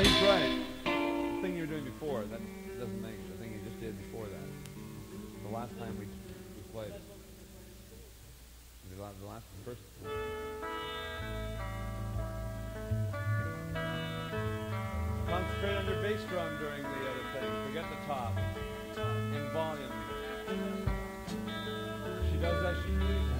Oh, he's right. The thing you were doing before, that doesn't make the thing you just did before that. The last time we, we played. The last, the last first. Concentrate on your bass drum during the other thing. Forget the top. In volume. She does that, she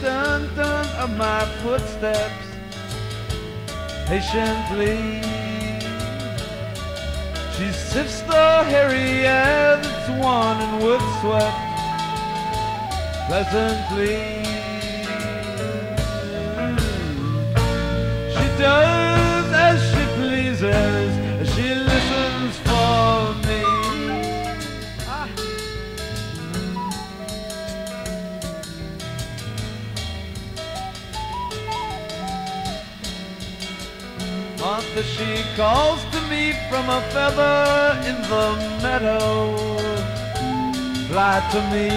dun dun of my footsteps patiently. She sifts the hairy air that's worn and wood swept pleasantly. She does She calls to me from a feather in the meadow. Fly to me.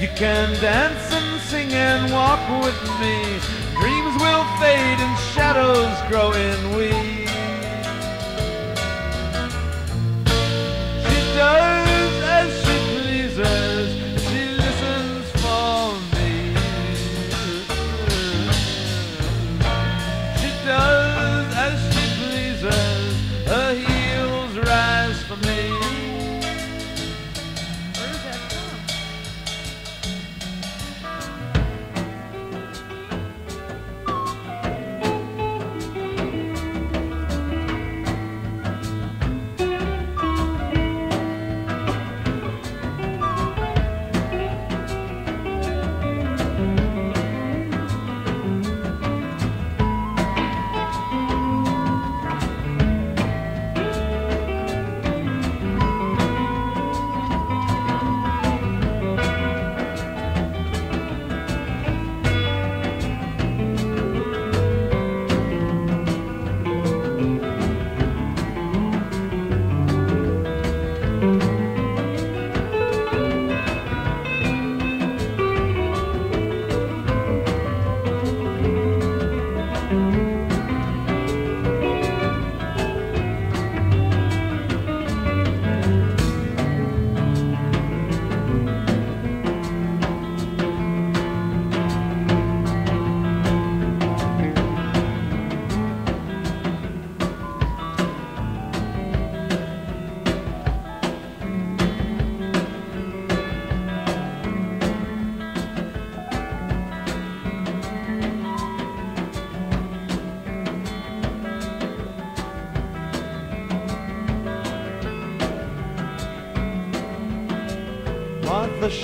You can dance and sing and walk with me. Dreams will fade and shadows grow in we.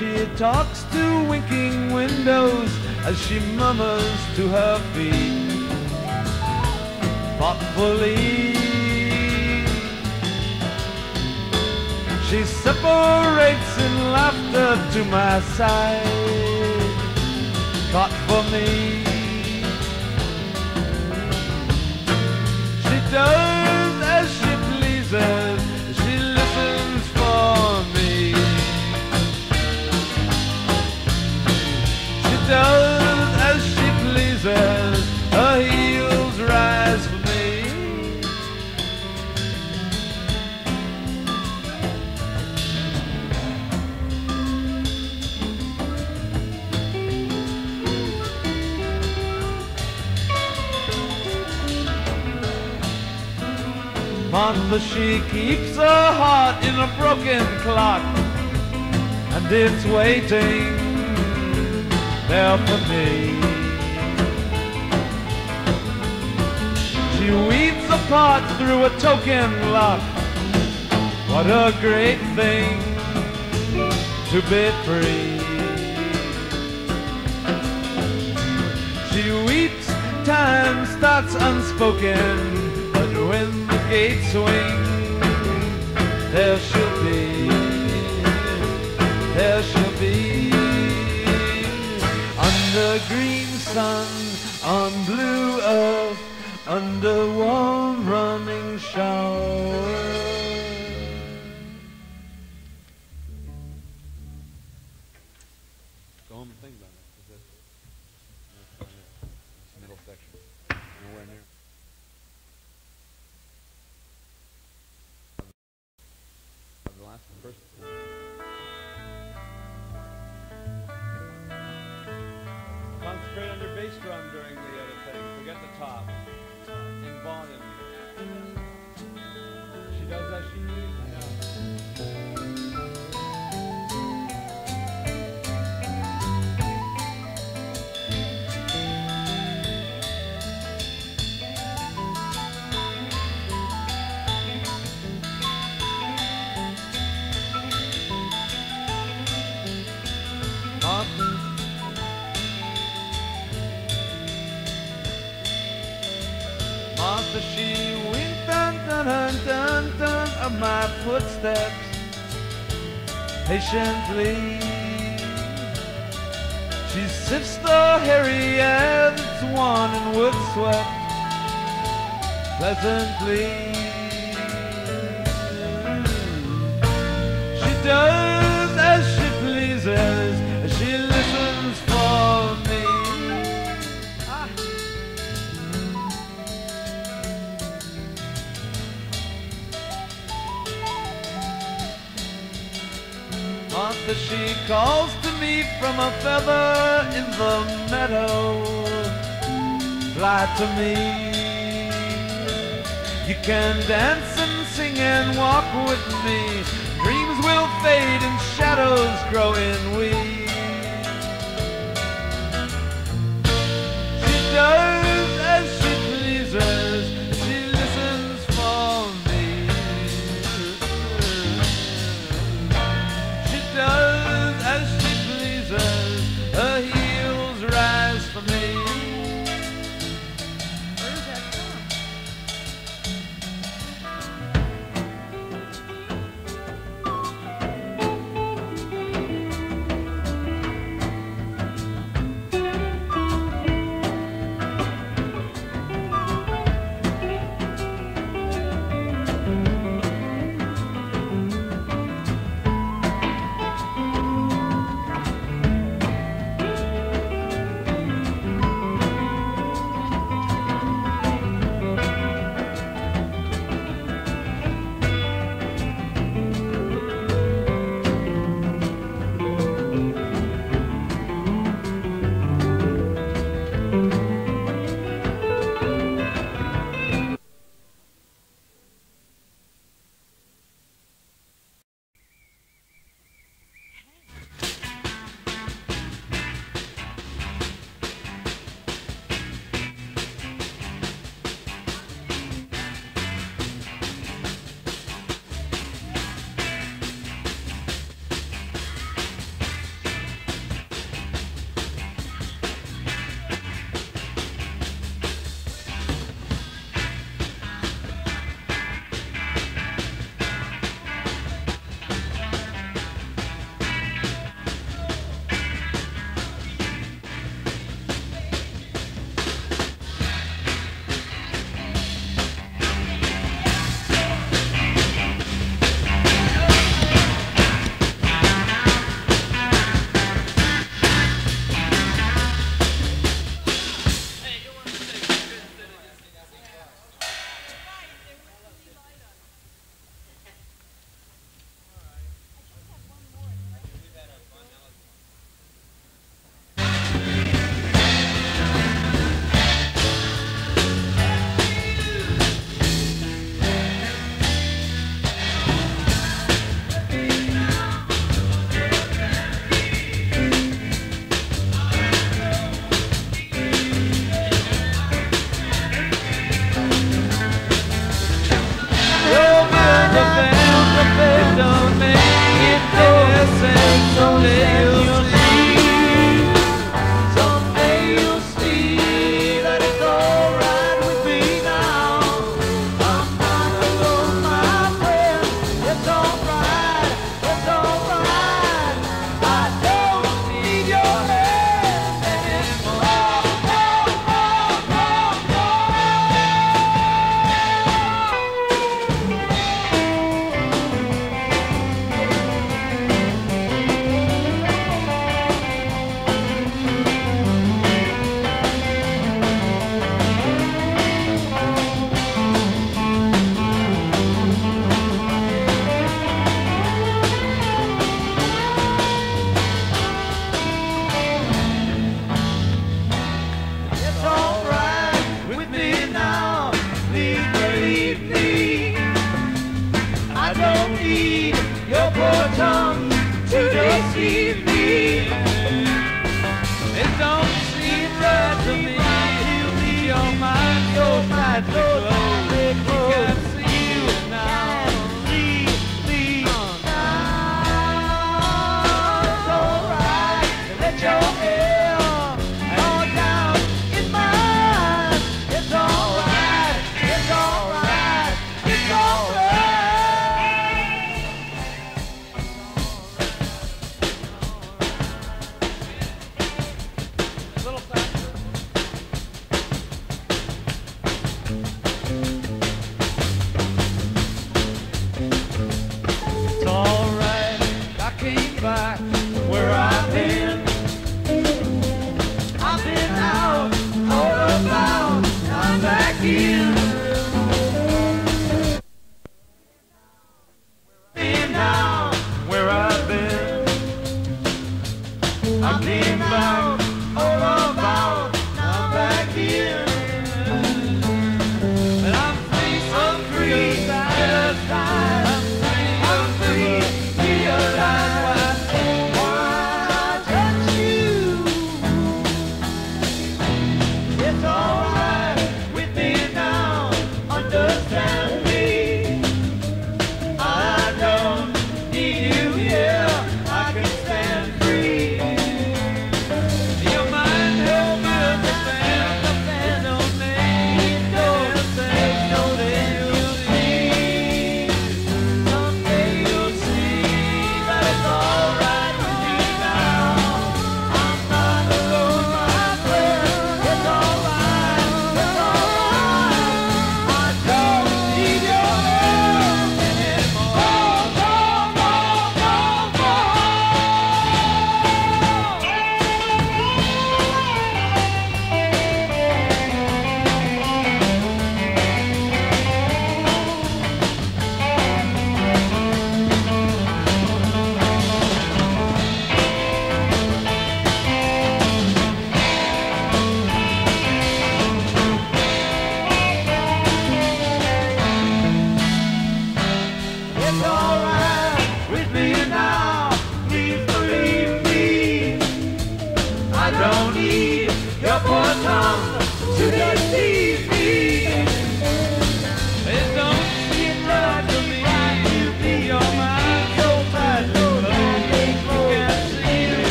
She talks to winking windows as she murmurs to her feet thoughtfully. She separates in laughter to my side, thought for me. She does Martha, she keeps her heart in a broken clock, and it's waiting there for me. She weeds the apart through a token lock. What a great thing to be free. She weeps, time starts unspoken, but when the gates swing, there she'll be, there she'll be, under green sun, on blue earth, under warm running shower. Footsteps patiently. She sifts the hairy air that's worn and wood swept pleasantly. She does as she pleases, She calls to me from a feather in the meadow. Fly to me. You can dance and sing and walk with me. Dreams will fade and shadows grow in weeds. She does as she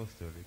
have to get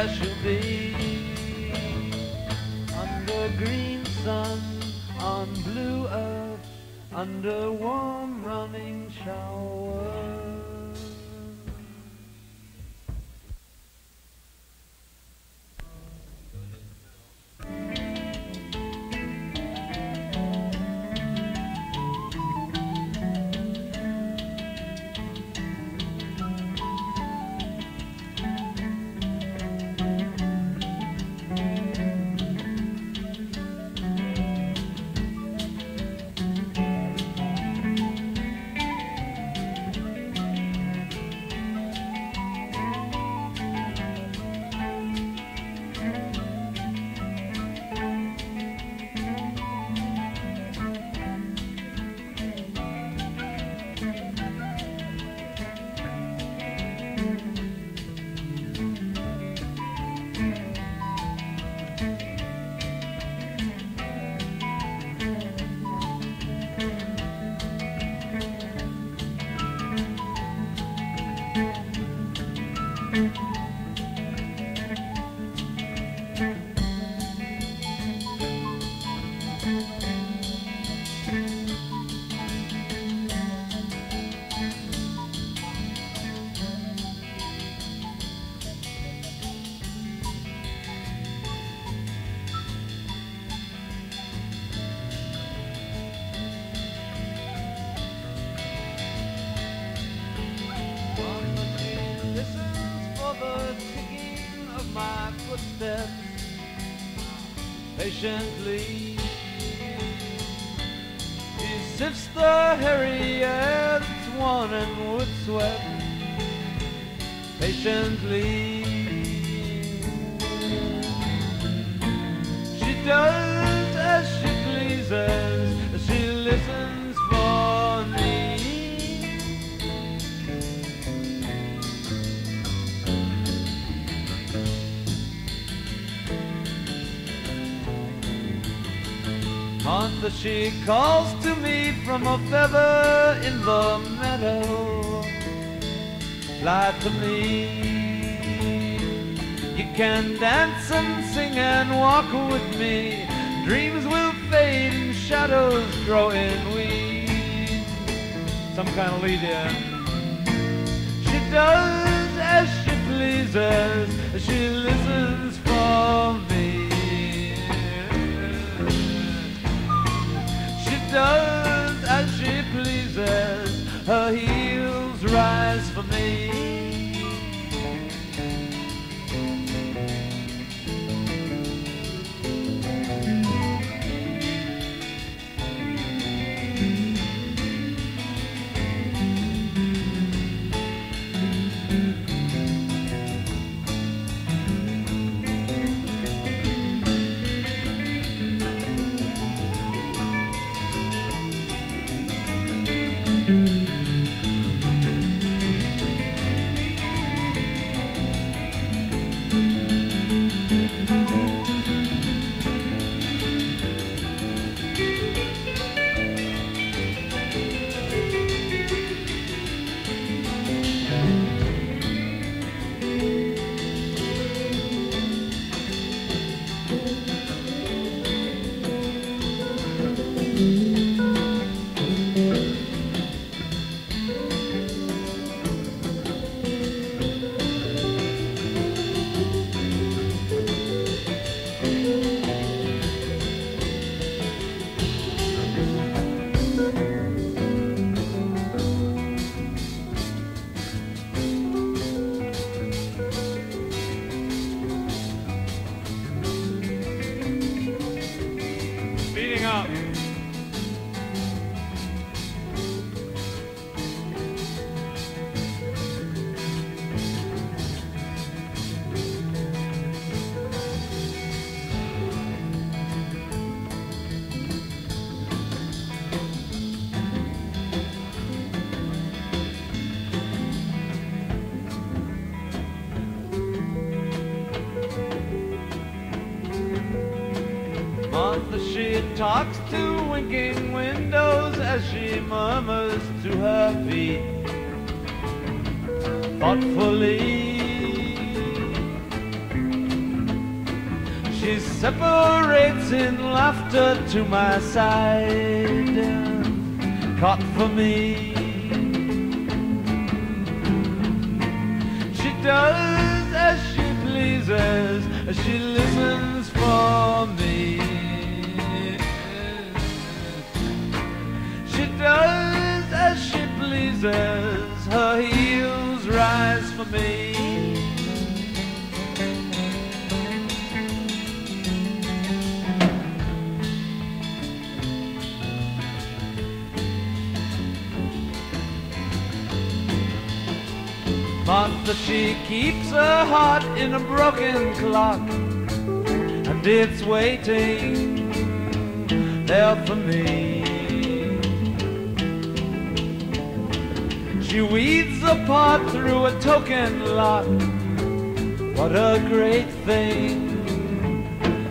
There shall be patiently. He sifts the hairy earth one and wood sweat patiently. She does as she pleases. Martha, she calls to me from a feather in the meadow. Fly to me. You can dance and sing and walk with me. Dreams will fade and shadows grow in weeds. Some kind of lead in. She does as she pleases. She listens for does as she pleases. Her heels rise for me. Talks to winking windows as she murmurs to her feet. Thoughtfully, She separates in laughter to my side, caught for me. She does as she pleases, as she listens for me. Does as she pleases, her heels rise for me. Martha, she keeps her heart in a broken clock, and it's waiting there for me. She weeds apart through a token lock. What a great thing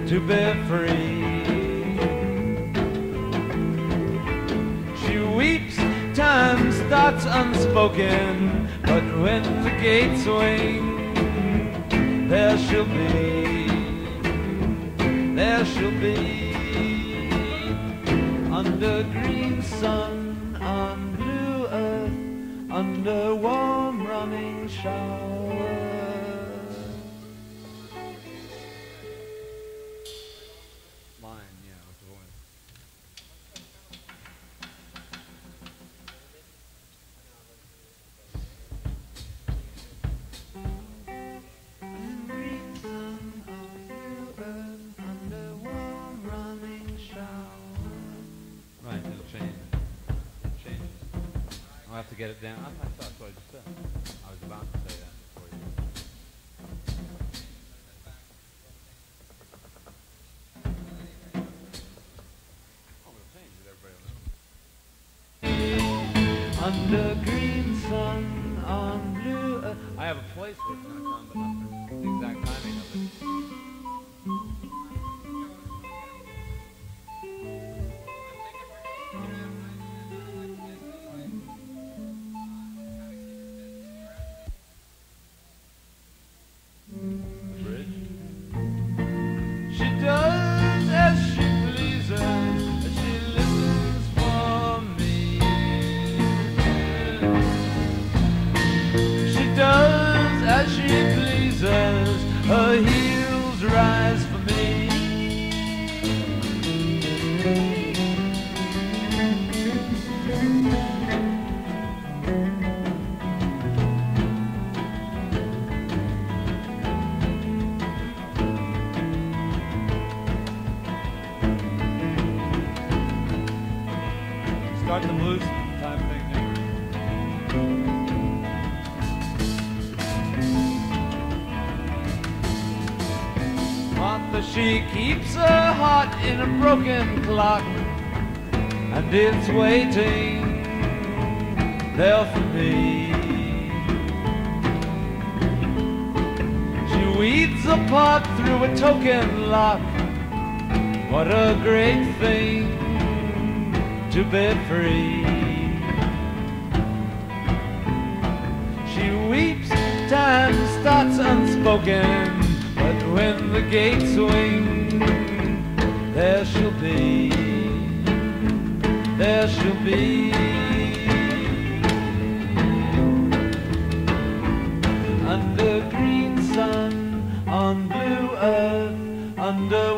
to be free. She weeps, time starts unspoken, but when the gates swing, there she'll be, there she'll be, under green sun, under warm running showers. Under green sun on blue. I have a place where it's to come, but not the exact timing of it. In a broken clock, and it's waiting there for me. She weeds apart through a token lock. What a great thing to be free. She weeps, time starts unspoken, but when the gates swing, there she'll be, there she'll be. Under green sun, on blue earth, under.